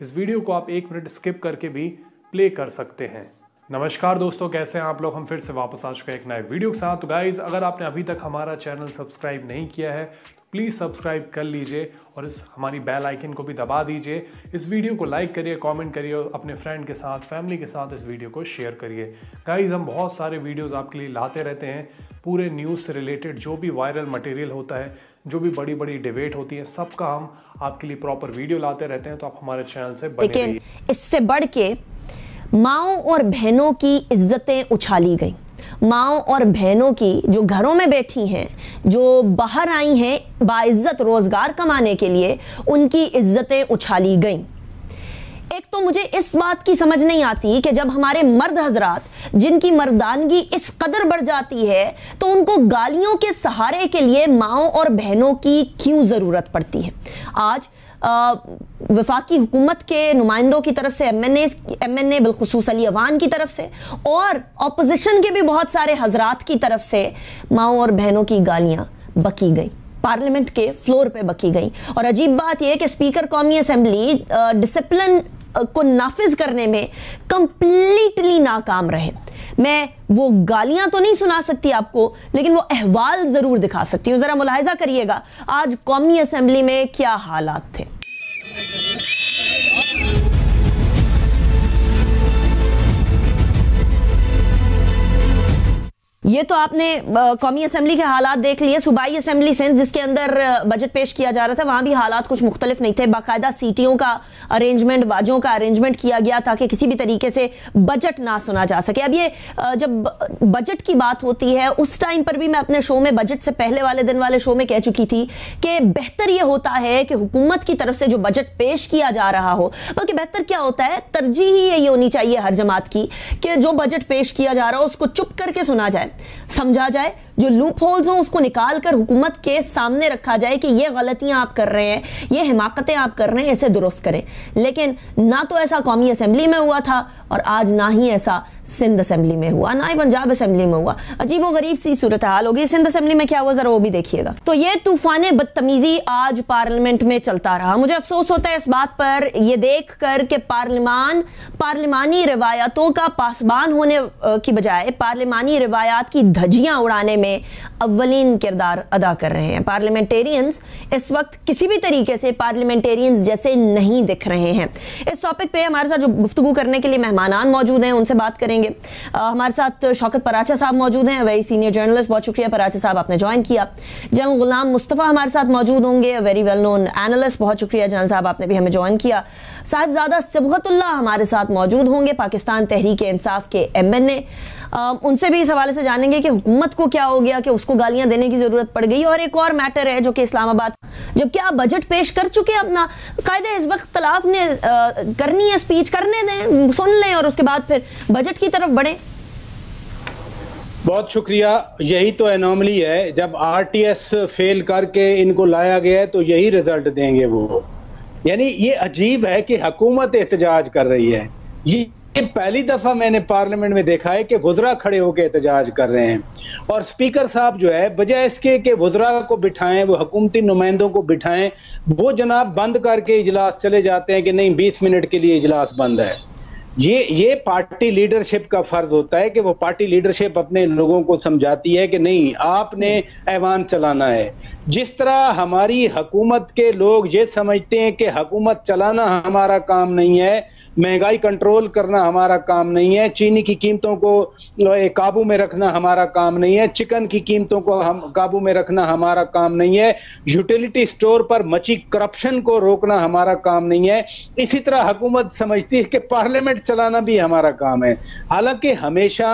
इस वीडियो को आप एक मिनट स्किप करके भी प्ले कर सकते हैं। नमस्कार दोस्तों, कैसे हैं आप लोग? हम फिर से वापस आ चुके हैं एक नए वीडियो के साथ। तो गाइज़ अगर आपने अभी तक हमारा चैनल सब्सक्राइब नहीं किया है प्लीज़ सब्सक्राइब कर लीजिए और इस हमारी बेल आइकन को भी दबा दीजिए। इस वीडियो को लाइक करिए कमेंट करिए और अपने फ्रेंड के साथ फैमिली के साथ इस वीडियो को शेयर करिए। गाइज़ हम बहुत सारे वीडियोज़ आपके लिए लाते रहते हैं। पूरे न्यूज़ से रिलेटेड जो भी वायरल मटेरियल होता है जो भी बड़ी बड़ी डिबेट होती है सबका हम आपके लिए प्रॉपर वीडियो लाते रहते हैं। तो आप हमारे चैनल से लेकिन इससे बढ़ के माओ और बहनों की इज्जतें उछाली गई। माओ और बहनों की जो घरों में बैठी हैं, जो बाहर आई हैं बाइज्जत रोज़गार कमाने के लिए, उनकी इज्जतें उछाली गईं। एक तो मुझे इस बात की समझ नहीं आती कि जब हमारे मर्द हजरात, जिनकी मर्दानगी इस कदर बढ़ जाती है तो उनको गालियों के सहारे के लिए माओ और बहनों की क्यों ज़रूरत पड़ती है? आज वफाकी हुकूमत के नुमाइंदों की तरफ़ से M N M N A बिलखसूस अली अवान की तरफ़ से, और अपोजिशन के भी बहुत सारे हजरात की तरफ़ से माओ और बहनों की गालियाँ बकी गई। पार्लियामेंट के फ्लोर पे बकी गई। और अजीब बात यह कि स्पीकर कौमी असम्बली डिसिप्लिन को नाफिज करने में कंप्लीटली नाकाम रहे। मैं वो गालियाँ तो नहीं सुना सकती आपको, लेकिन वो अहवाल ज़रूर दिखा सकती हूँ। जरा मुलाहजा करिएगा, आज कौमी असम्बली में क्या हालात थे? ये तो आपने कौमी असम्बली के हालात देख लिए, सूबाई असम्बली सिंध जिसके अंदर बजट पेश किया जा रहा था, वहाँ भी हालात कुछ मुख्तलिफ़ नहीं थे। बाकायदा सीटियों का अरेंजमेंट बाजों का अरेंजमेंट किया गया ताकि किसी भी तरीके से बजट ना सुना जा सके। अब ये जब बजट की बात होती है, उस टाइम पर भी मैं अपने शो में बजट से पहले वाले दिन वाले शो में कह चुकी थी कि बेहतर यह होता है कि हुकूमत की तरफ़ से जो बजट पेश किया जा रहा हो, बल्कि बेहतर क्या होता है, तरजीह ही ये होनी चाहिए हर जमात की, कि जो बजट पेश किया जा रहा हो, उसको चुप करके सुना जाए। समझा जाए, जो लूप होल्स हो, उसको निकाल कर हुकूमत के सामने रखा जाए कि ये गलतियाँ आप कर रहे हैं, ये हिमाकतें आप कर रहे हैं, इसे दुरुस्त करें। लेकिन ना तो ऐसा कौमी असम्बली में हुआ था और आज ना ही ऐसा सिंध असेंबली में हुआ, ना ही पंजाब असेंबली में हुआ। अजीब व गरीब सी सूरत हाल होगी। सिंध असेंबली में क्या हुआ, जरा वो भी देखिएगा। तो ये तूफ़ान बदतमीजी आज पार्लियामेंट में चलता रहा। मुझे अफसोस होता है इस बात पर यह देख कर के पार्लिमान, पार्लिमानी रिवायतों का पासबान होने की बजाय पार्लिमानी रिवायात की धजियाँ उड़ाने में अव्वलीन किरदार अदा कर रहे हैं। पार्लियामेंटेरियंस इस वक्त किसी भी तरीके से पार्लियामेंटेरियंस जैसे नहीं दिख रहे हैं। इस टॉपिक पे हमारे साथ जो गुफ्तु करने के लिए मेहमान मौजूद हैं उनसे बात करेंगे। आ, हमारे साथ शौकत पराचा साहब मौजूद हैं वेरी सीनियर जर्नलिस्ट बहुत शुक्रिया पराचा साहब आपने ज्वाइन किया। जनरल गुलाम मुस्तफ़ा हमारे साथ मौजूद होंगे वेरी वेल नोन एनालिस्ट बहुत शुक्रिया जनरल साहब आपने भी हमें ज्वाइन किया। साहिबजादा सिबगतुल्ला हमारे साथ मौजूद होंगे पाकिस्तान तहरीक इंसाफ के एम एन ए उनसे भी इस हवाले से जानेंगे कि हुकूमत को क्या हो गया कि उसको गालियाँ देने की ज़रूरत पड़ गई। और एक और मैटर है जो कि इस्लामाबाद जबकि आप बजट पेश कर चुके हैं अपना। कायदे इस वक्त तलाफ ने आ, करनी है स्पीच करने दें सुन लें और उसके बाद फिर बजट की तरफ़ बढ़े। बहुत शुक्रिया। यही तो एनॉमली है। जब आरटीएस फेल करके इनको लाया गया है तो यही रिज़ल्ट देंगे वो। यानी ये अजीब है कि हुकूमत एहतजाज कर रही है। ये ये पहली दफ़ा मैंने पार्लियामेंट में देखा है कि वजरा खड़े होकर एहतजाज कर रहे हैं। और स्पीकर साहब जो है, बजाय इसके कि वजरा को बिठाएँ, वो हुकूमती नुमाइंदों को बिठाएँ, वो जनाब बंद करके इजलास चले जाते हैं कि नहीं, बीस मिनट के लिए इजलास बंद है। ये ये पार्टी लीडरशिप का फ़र्ज़ होता है कि वो पार्टी लीडरशिप अपने लोगों को समझाती है कि नहीं, आपने ऐवान चलाना है। जिस तरह हमारी हकूमत के लोग ये समझते हैं कि हकूमत चलाना हमारा काम नहीं है, महँगाई कंट्रोल करना हमारा काम नहीं है, चीनी की कीमतों को काबू में रखना हमारा काम नहीं है, चिकन की कीमतों को हम, काबू में रखना हमारा काम नहीं है यूटिलिटी स्टोर पर मची करप्शन को रोकना हमारा काम नहीं है। इसी तरह हुकूमत समझती है कि पार्लियामेंट चलाना भी हमारा काम है हालाँकि हमेशा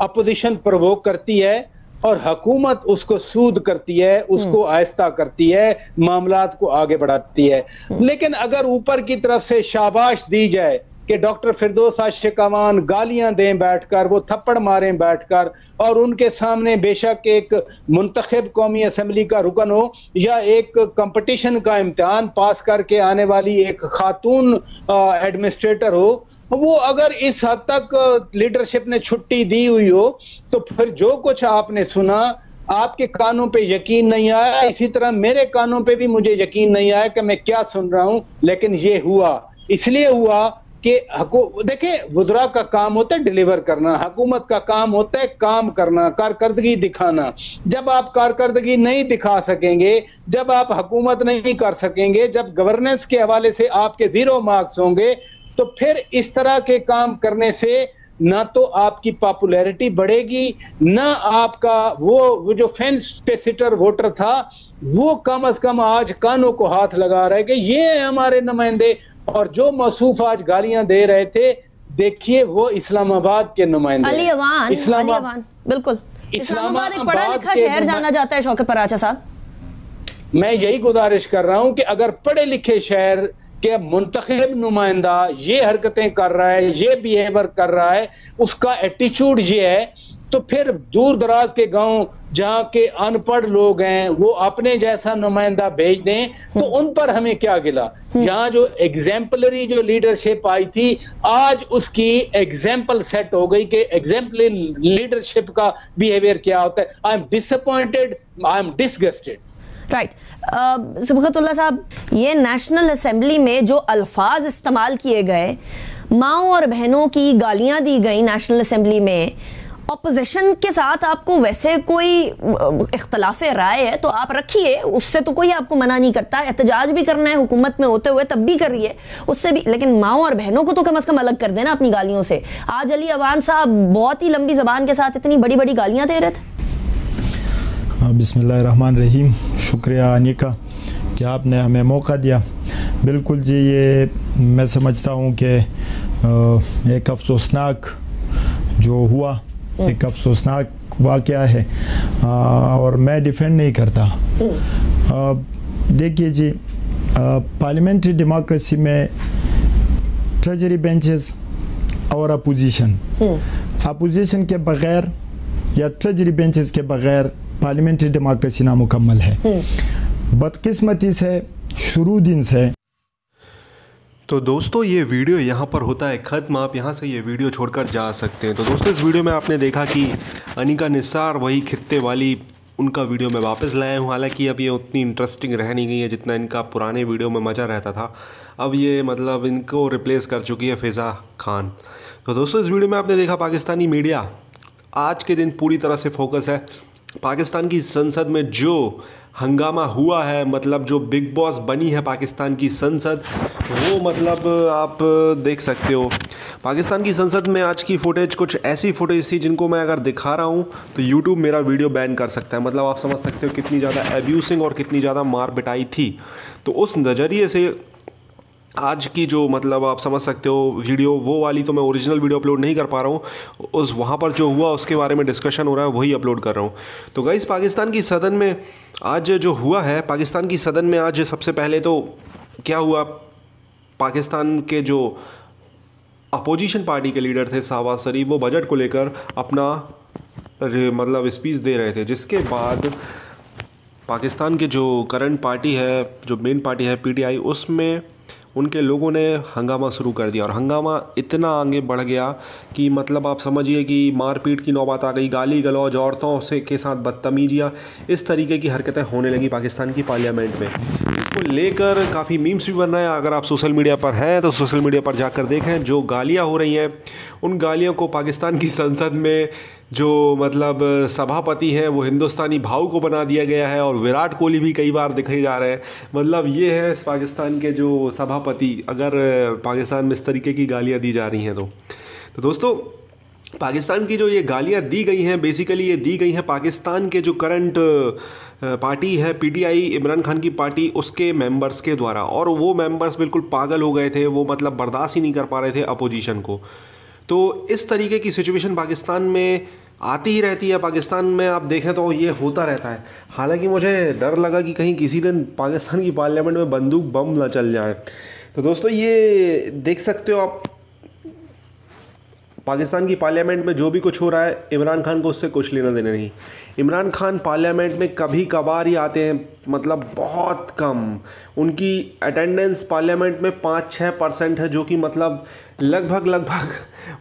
अपोजिशन प्रवोक करती है और हुकूमत उसको सूद करती है उसको हम्म। आहिस्ता करती है मामला को आगे बढ़ाती है हम्म। लेकिन अगर ऊपर की तरफ़ से शाबाश दी जाए कि डॉक्टर फिरदोस आशिक अमान गालियाँ दें बैठकर वो थप्पड़ मारें बैठकर और उनके सामने बेशक एक मुंतखब कौमी असम्बली का रुकन हो या एक कंपटीशन का इम्तहान पास करके आने वाली एक खातून एडमिनिस्ट्रेटर हो वो अगर इस हद तक लीडरशिप ने छुट्टी दी हुई हो तो फिर जो कुछ आपने सुना, आपके कानों पे यकीन नहीं आया। इसी तरह मेरे कानों पे भी मुझे यकीन नहीं आया कि मैं क्या सुन रहा हूँ, लेकिन ये हुआ। इसलिए हुआ कि देखे वजरा का काम होता है डिलीवर करना, हुकूमत का काम होता है काम करना, कारकर्दगी दिखाना। जब आप कारकर्दगी नहीं दिखा सकेंगे, जब आप हुकूमत नहीं कर सकेंगे, जब गवर्नेंस के हवाले से आपके ज़ीरो मार्क्स होंगे तो फिर इस तरह के काम करने से ना तो आपकी पॉपुलैरिटी बढ़ेगी ना आपका वो वो जो फेंस पे सिटर वोटर था वो कम अज कम आज कानों को हाथ लगा रहे कि ये है हमारे नुमाइंदे। और जो मसूफ आज गालियाँ दे रहे थे देखिए वो इस्लामाबाद के नुमाइंदे अली अवान अली अवान बिल्कुल। इस्लामाबाद एक पढ़ा लिखा शहर जाना जाता है शौकत पराचा साहब। मैं यही गुजारिश कर रहा हूँ कि अगर पढ़े लिखे शहर के मुंतखब नुमाइंदा ये हरकतें कर रहा है ये बिहेवियर कर रहा है उसका एटीट्यूड ये है तो फिर दूर दराज के गाँव जहाँ के अनपढ़ लोग हैं वो अपने जैसा नुमाइंदा भेज दें तो उन पर हमें क्या गिला? यहाँ जो एग्जाम्पलरी जो लीडरशिप आई थी आज उसकी एग्ज़ाम्पल सेट हो गई कि एग्जाम्पलरी लीडरशिप का बिहेवियर क्या होता है? I am disappointed I am disgusted right Sibghatullah साहब, ये नेशनल असेंबली में जो अल्फाज इस्तेमाल किए गए, माओ और बहनों की गालियाँ दी गई नेशनल असेंबली में ऑपोजिशन के साथ आपको वैसे कोई इख्तलाफ राय है तो आप रखिए, उससे तो कोई आपको मना नहीं करता, एहतजाज भी करना है, हुकूमत में होते हुए तब भी करिए, उससे भी, लेकिन माओ और बहनों को तो कम अज कम अलग कर देना अपनी गालियों से। आज अली अवान साहब बहुत ही लंबी जबान के साथ इतनी बड़ी बड़ी गालियाँ दे रहे थे। बिसमीम रहीम शुक्रिया अनिका कि आपने हमें मौका दिया। बिल्कुल जी ये मैं समझता हूँ कि एक अफसोसनाक जो हुआ एक अफसोसनाक वाक़ है आ, और मैं डिफेंड नहीं करता। देखिए जी पार्लियामेंट्री डेमोक्रेसी में ट्रेजरी बेंचेस और अपोजिशन। अपोजिशन के बगैर या ट्रेजरी बेंचेस के बगैर पार्लियामेंट्री डेमोक्रेसी नामुकम्मल है। हम्म। बदकिस्मती से शुरू दिन से। तो दोस्तों ये वीडियो यहाँ पर होता है ख़त्म। आप यहाँ से ये वीडियो छोड़कर जा सकते हैं। तो दोस्तों इस वीडियो में आपने देखा कि अनिका निसार वही खत्ते वाली उनका वीडियो मैं वापस लाया हूँ। हालाँकि अब ये उतनी इंटरेस्टिंग रह नहीं गई है जितना इनका पुराने वीडियो में मज़ा रहता था। अब ये मतलब इनको रिप्लेस कर चुकी है फ़िज़ा खान। तो दोस्तों इस वीडियो में आपने देखा पाकिस्तानी मीडिया आज के दिन पूरी तरह से फोकस है। पाकिस्तान की संसद में जो हंगामा हुआ है मतलब जो बिग बॉस बनी है पाकिस्तान की संसद, वो मतलब आप देख सकते हो। पाकिस्तान की संसद में आज की फुटेज कुछ ऐसी फुटेज थी जिनको मैं अगर दिखा रहा हूँ तो यूट्यूब मेरा वीडियो बैन कर सकता है। मतलब आप समझ सकते हो कितनी ज़्यादा एब्यूसिंग और कितनी ज़्यादा मार पिटाई थी। तो उस नज़रिए से आज की जो मतलब आप समझ सकते हो वीडियो वो वाली तो मैं ओरिजिनल वीडियो अपलोड नहीं कर पा रहा हूँ। उस वहाँ पर जो हुआ, उसके बारे में डिस्कशन हो रहा है, वही अपलोड कर रहा हूँ। तो गई पाकिस्तान की सदन में आज जो हुआ है, पाकिस्तान की सदन में आज सबसे पहले तो क्या हुआ? पाकिस्तान के जो अपोजिशन पार्टी के लीडर थे सावा शरीफ, वो बजट को लेकर अपना मतलब स्पीच दे रहे थे। जिसके बाद पाकिस्तान के जो करंट पार्टी है, जो मेन पार्टी है पीटीआई उसमें उनके लोगों ने हंगामा शुरू कर दिया। और हंगामा इतना आगे बढ़ गया कि मतलब आप समझिए कि मारपीट की नौबत आ गई, गाली गलौज, औरतों से के साथ बदतमीजियाँ, इस तरीके की हरकतें होने लगी पाकिस्तान की पार्लियामेंट में। इसको लेकर काफ़ी मीम्स भी बन रहे हैं। अगर आप सोशल मीडिया पर हैं तो सोशल मीडिया पर जाकर देखें, जो गालियाँ हो रही हैं, उन गालियों को पाकिस्तान की संसद में जो मतलब सभापति हैं, वो हिंदुस्तानी भाव को बना दिया गया है और विराट कोहली भी कई बार दिखाई जा रहे हैं। मतलब ये है पाकिस्तान के जो सभापति, अगर पाकिस्तान में इस तरीके की गालियाँ दी जा रही हैं तो। तो दोस्तों, पाकिस्तान की जो ये गालियाँ दी गई हैं बेसिकली ये दी गई हैं पाकिस्तान के जो करंट पार्टी है, पीटीआई, इमरान खान की पार्टी, उसके मेंबर्स के द्वारा। और वो मेंबर्स बिल्कुल पागल हो गए थे, वो मतलब बर्दाश्त ही नहीं कर पा रहे थे अपोजिशन को। तो इस तरीके की सिचुएशन पाकिस्तान में आती ही रहती है। पाकिस्तान में आप देखें तो ये होता रहता है। हालाँकि मुझे डर लगा कि कहीं किसी दिन पाकिस्तान की पार्लियामेंट में बंदूक बम ना चल जाए। तो दोस्तों, ये देख सकते हो आप, पाकिस्तान की पार्लियामेंट में जो भी कुछ हो रहा है, इमरान खान को उससे कुछ लेना देना नहीं। इमरान खान पार्लियामेंट में कभी कभार ही आते हैं मतलब बहुत कम। उनकी अटेंडेंस पार्लियामेंट में पाँच छः परसेंट है, जो कि मतलब लगभग लगभग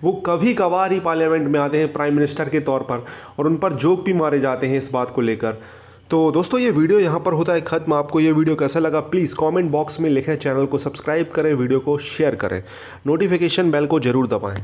वो कभी कभार ही पार्लियामेंट में आते हैं प्राइम मिनिस्टर के तौर पर और उन पर जोक भी मारे जाते हैं इस बात को लेकर। तो दोस्तों, ये वीडियो यहाँ पर होता है ख़त्म। आपको ये वीडियो कैसा लगा प्लीज़ कमेंट बॉक्स में लिखें चैनल को सब्सक्राइब करें वीडियो को शेयर करें। नोटिफिकेशन बेल को ज़रूर दबाएँ।